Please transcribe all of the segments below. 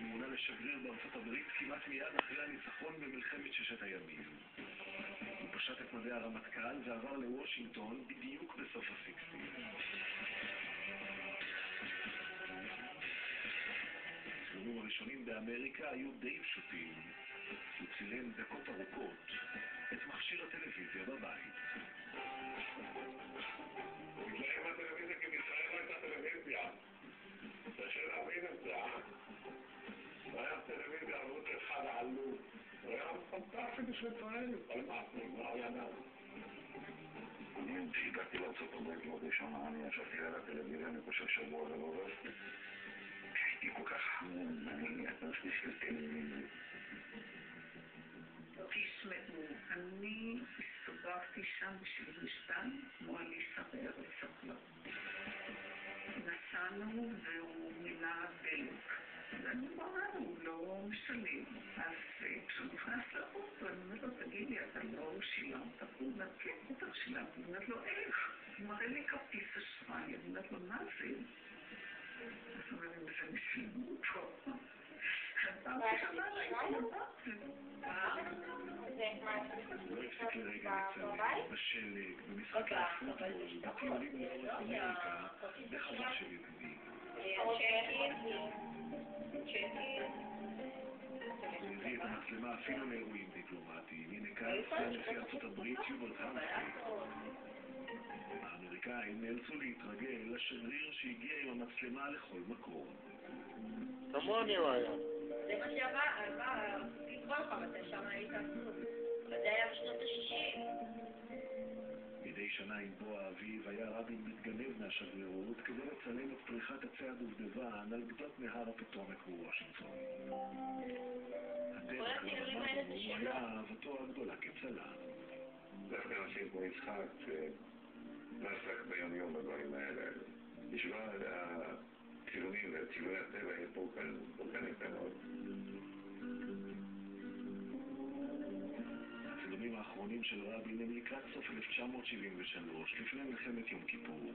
מונה לשגריר בארצות הברית כמעט מיד אחרי הניצחון במלחמת ששת הימים. הוא פשט את מדי הרמטכ"ל ועבר לוושינגטון בדיוק בסוף הסיקסטים. הצילומים הראשונים באמריקה היו די פשוטים. הוא צילם דקות ארוכות את מכשיר הטלוויזיה בבית. פנטסטי בשביל ידע. אני, כשהגעתי לארצות הברית מאוד ראשונה, אני ישבתי על הטלוויזיה, אני חושב שבוע ולא רצתי. הייתי כל כך אני נכנסתי של טלוויזיה. תשמעו, אני הסתובבתי שם ב-72 כמו אליסה בארץ ספלו. נסענו והוא מילא דלק. ואני הוא לא משלם. אז כשהוא נכנס לאוטו, אני אומרת לו, תגיד לי, אתה לא שילמת? הוא אומר, כן, בטח שילמתי. אני אומרת לו, איך? הוא מראה לי כרטיס אשראי. אני אומרת לו, מה זה? אז הוא אומר זה חזרתי, הוא לא הפסיק לרגע לצלם, בשלג, במשחקי הפוטבול, בטיולים לאורך אמריקה, בחווה של ידידים. המצלמה אפילו לאירועים דיפלומטיים. הנה כאן סגן נשיא ארצות הברית יובל המסקי. האמריקאים נאלצו להתרגל לשגריר שהגיע עם המצלמה לכל מקום. כמוני הוא היה. זה מה שעבר, לקרוא לך, ואתה שם היית שנה עם בוא האביב היה רבין מתגנב מהשגרירות כדי לצלם את פריחת עצי הדובדבן על גדות נהר הפוטומק בוושינגטון. הדרך לבמה הוא היה אהבתו הגדולה כצלם. דווקא אנשים כמו יצחק, שלא עסק ביום-יום בדברים האלה. בשביל הצילומים וצילומי הטבע יש פורקן יפה מאוד. האחרונים של רבין הם לקראת סוף 1973, לפני מלחמת יום כיפור.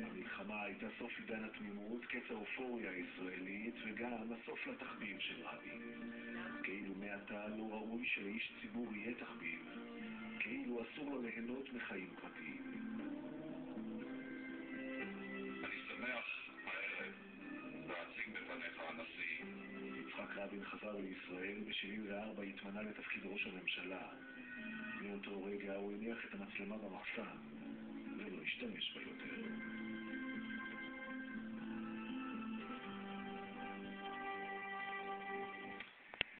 המלחמה הייתה סוף עידן התמימות, קץ האופוריה הישראלית, וגם הסוף לתחביב של רבין. כאילו מעתה לא ראוי שלאיש ציבור יהיה תחביב, כאילו אסור לו ליהנות מחיים פרטיים. רבין חזר לישראל, ב-74 התמנה לתפקיד ראש הממשלה. מאותו רגע הוא הניח את המצלמה במחסן, ולא השתמש בה יותר.